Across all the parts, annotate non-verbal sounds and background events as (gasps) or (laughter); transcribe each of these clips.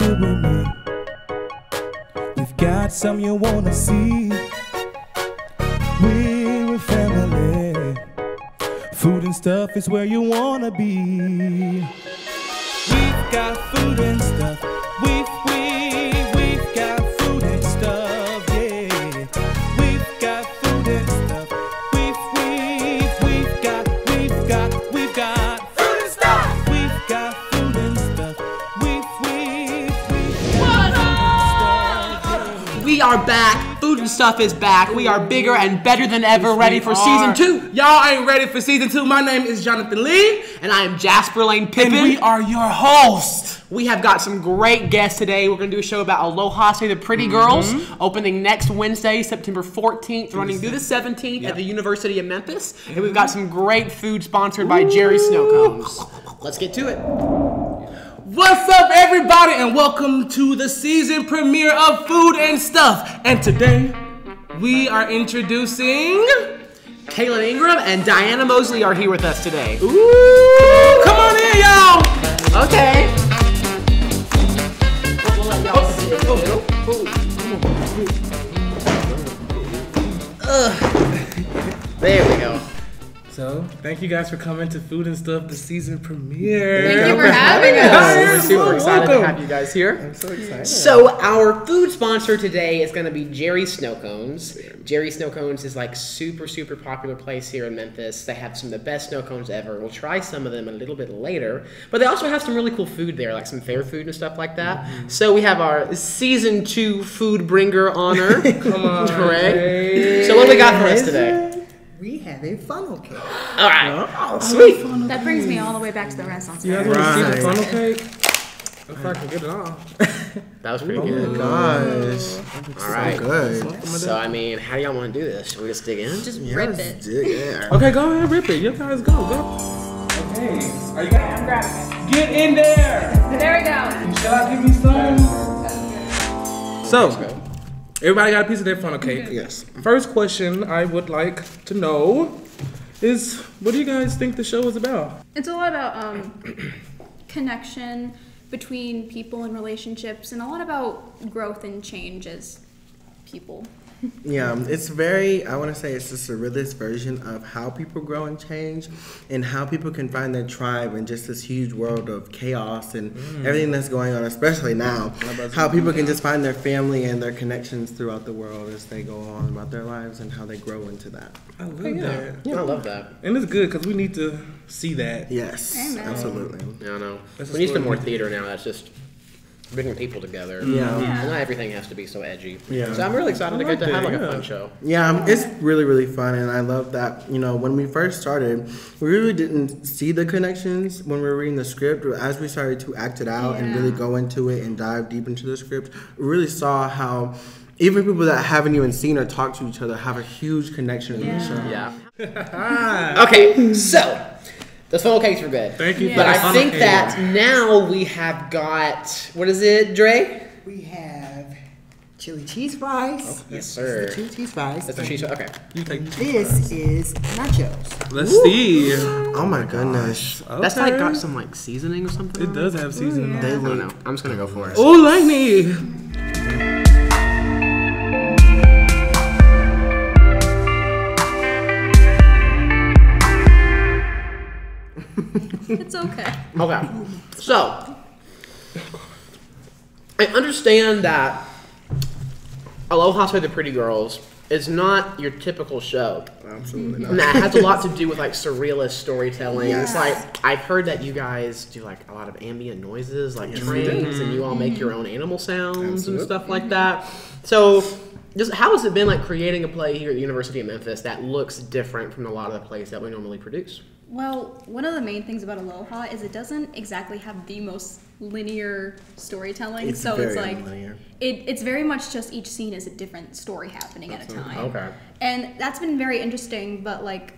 with me. We've got some you wanna see. We're a family. Food and stuff is where you wanna be. Are back. Food and stuff is back. We are bigger and better than ever, ready for We season two. Y'all ain't ready for season two. My name is Jonathan Lee. And I am Jasper Lane Pippin. And we are your host. We have got some great guests today. We're going to do a show about Aloha Say the Pretty Girls, mm-hmm. opening next Wednesday, September 14th, running through the 17th at the University of Memphis. And we've mm-hmm. got some great food sponsored by Jerry Snowcones. Let's get to it. What's up, everybody, and welcome to the season premiere of Food and Stuff. And today, we are introducing. Cealan Ingram and Diana Mosley are here with us today. Ooh, come on in, y'all. Okay. There we go. So, thank you guys for coming to Food and Stuff, the season premiere. Thank you for having We're us. super Welcome. excited to have you guys here. I'm so excited. So our food sponsor today is going to be Jerry Snow Cones. Jerry Snow Cones is like super super popular place here in Memphis. They have some of the best snow cones ever. We'll try some of them a little bit later, but they also have some really cool food there, like some fair food and stuff like that. Mm-hmm. So we have our season two food bringer honor. (laughs) Come on, Trey. So what do we got for us today? We have a funnel cake. (gasps) All right, Oh, sweet. That brings me all the way back to the Renaissance. You guys fair. want to see the funnel cake? If I can get it off. That was pretty oh good. Gosh, All right. good. So I mean, how do y'all want to do this? Should we just dig in? Just Yeah, rip it. dig in. Okay, go ahead, rip it. You guys go, go. Okay, are you guys? I'm grabbing Get in there. There we go. Shall I give you some? So, everybody got a piece of their funnel cake. Yes. First question I would like to know is what do you guys think the show is about? It's a lot about um, (clears throat) connection between people and relationships, and a lot about growth and change as people. Yeah, um, it's very, I want to say it's just a realist version of how people grow and change and how people can find their tribe in just this huge world of chaos and mm. everything that's going on, especially now. How people can just find their family and their connections throughout the world as they go on about their lives and how they grow into that. I love that. I love that. And it's good because we need to see that. Yes, Amen. absolutely. I don't know. That's We need a some more theater now. That's just bringing people together. Yeah. And not everything has to be so edgy. Yeah. So I'm really excited to I like get to have that, like a fun show. Yeah, um, it's really, really fun, and I love that. You know, when we first started, we really didn't see the connections when we were reading the script. But As we started to act it out and really go into it and dive deep into the script, we really saw how even people that haven't even seen or talked to each other have a huge connection in the show. Yeah. (laughs) okay, so the funnel cakes were good. Thank you. Yeah. But I think cake. that now we have got what is it, Dre? We have chili cheese fries. Yes, this is sir. the chili cheese fries. That's what she said. Okay. you take. This is nachos. Let's see. Oh my goodness. That's like got some like seasoning or something. It does have seasoning. They I don't look know. I'm just gonna go for it. Oh, lightning! It's okay. Okay. So, I understand that Aloha Say the Pretty Girls is not your typical show. absolutely And not. that has a lot to do with like surrealist storytelling. It's Yes. like I've heard that you guys do like a lot of ambient noises, like trains, and you all make mm-hmm. your own animal sounds and stuff like that. So, just how has it been like creating a play here at the University of Memphis that looks different from a lot of the plays that we normally produce? Well, one of the main things about Aloha is it doesn't exactly have the most linear storytelling. It's so it's like unlinear. it, it's very much just each scene is a different story happening at a time. Okay. And that's been very interesting, but like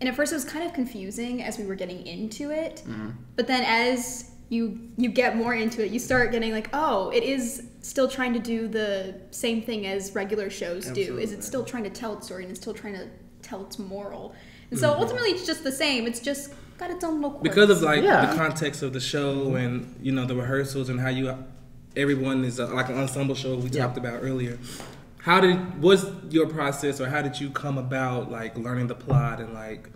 and at first it was kind of confusing as we were getting into it. Mm-hmm. But then as you you get more into it, you start getting like, oh, it is still trying to do the same thing as regular shows do. Is it still trying to tell its story and it's still trying to tell its moral? And so ultimately it's just the same. It's just got its own little quirks. because of like Yeah. the context of the show and you know the rehearsals and how you everyone is uh like an ensemble show we Yeah. talked about earlier. How did was your process, or how did you come about like learning the plot and like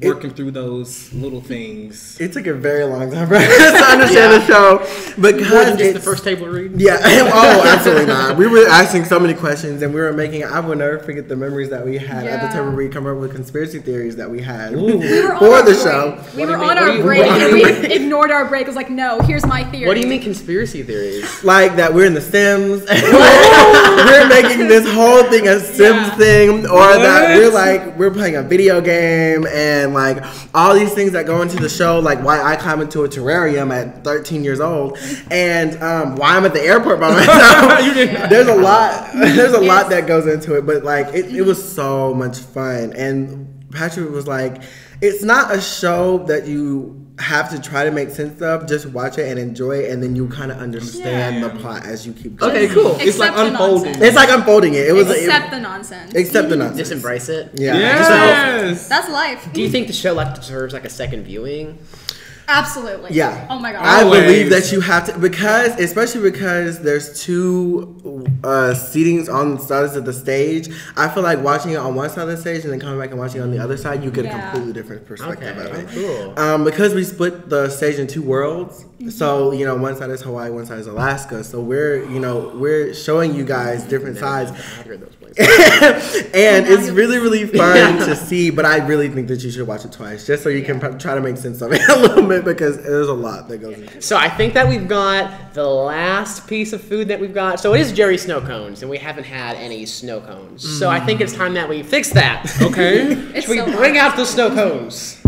working through those little things? It took a very long time for (laughs) us to understand the show because More than just the first table read. Yeah. (laughs) oh, (laughs) absolutely not. We were asking so many questions, and we were making. I will never forget the memories that we had at the Yeah. time where we come up with conspiracy theories that we had We were for our the break. show. We What were on our break and we ignored our break. It was like, no, here's my theory. What do you mean conspiracy theories? Like that we're in The Sims. we're making this whole thing a Sims Yeah. thing, or that we're like we're playing a video game, and like all these things that go into the show, like why I climb into a terrarium at 13 years old, and um, why I'm at the airport by myself. (laughs) You (laughs) There's a lot. (laughs) There's a lot that goes into it, but like it, it was so much fun, and Patrick was like, it's not a show that you have to try to make sense of. Just watch it and enjoy it, and then you kind of understand Yeah. the plot as you keep going. Okay, cool. It's like unfolding. nonsense. It's like unfolding it. It was Accept it, the nonsense. accept the (laughs) nonsense. Just embrace it. Yeah. Yes. That's life. Do you think the show like deserves like a second viewing? Absolutely. Yeah. Oh my god. I Always. believe that you have to because especially because there's two uh seatings on the sides of the stage. I feel like watching it on one side of the stage and then coming back and watching it on the other side, you get a completely different perspective Okay, of it. cool. Um, because we split the stage in two worlds, so you know one side is Hawaii, one side is Alaska. So we're you know we're showing you guys different sides, I heard those places. (laughs) and it's really really (laughs) fun to see. But I really think that you should watch it twice just so you can pr- try to make sense of it (laughs) a little bit because there's a lot that goes into it. So I think that we've got the last piece of food that we've got. So it is Jerry snow cones, and we haven't had any snow cones. So I think it's time that we fix that. (laughs) Okay. Should we so bring out the snow cones? (laughs)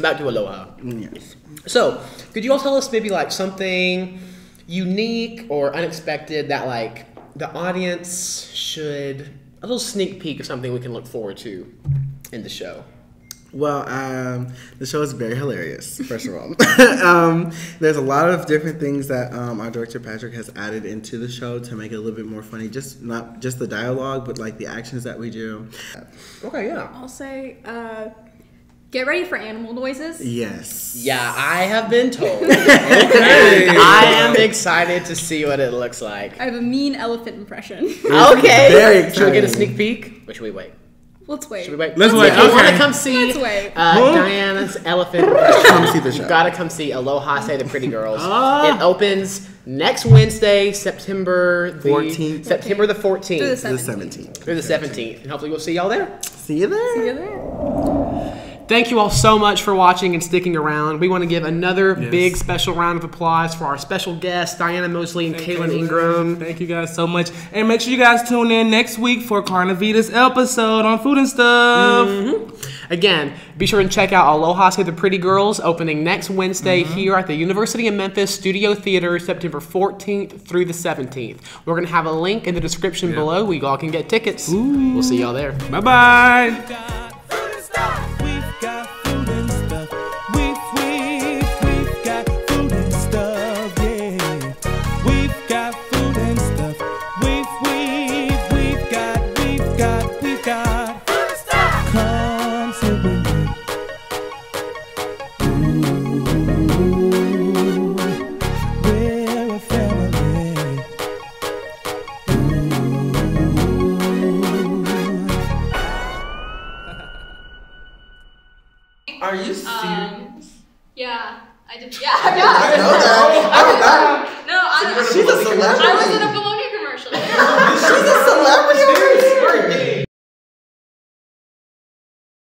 Back to Aloha. Yes. So, could you all tell us maybe like something unique or unexpected that like the audience should a little sneak peek of something we can look forward to in the show? Well, um, the show is very hilarious. First of all, (laughs) um, there's a lot of different things that um, our director Patrick has added into the show to make it a little bit more funny. Just not just the dialogue, but like the actions that we do. Okay, yeah. I'll say, uh, get ready for animal noises. Yes. Yeah, I have been told. (laughs) and I am excited to see what it looks like. I have a mean elephant impression. Okay. very Should we get a sneak peek? Or should we wait? Let's wait. Should we wait? Let's If wait, you want to come see Let's wait. Uh, Huh? Diana's elephant. Come see the show. You've got to come see Aloha Say the Pretty Girls. Ah. It opens next Wednesday, September the 14th. September the 14th the The 17th. 17th. through the 17th, and hopefully we'll see y'all there. See you there. See you there. Thank you all so much for watching and sticking around. We want to give another big special round of applause for our special guests, Diana Mosley and Cealan Ingram. Thank you guys so much. And make sure you guys tune in next week for Carnavita's episode on food and stuff. Mm-hmm. Again, be sure and check out Aloha Say the Pretty Girls opening next Wednesday here at the University of Memphis Studio Theater, September 14th through the 17th. We're going to have a link in the description below where you all can get tickets. We'll see y'all there. Bye bye. Are you um, serious? Um, yeah. I did. Yeah, (laughs) yeah. I know that. I know that. (laughs) No, I, so she's a celebrity. I was in a Bologna commercial. (laughs) she's a celebrity.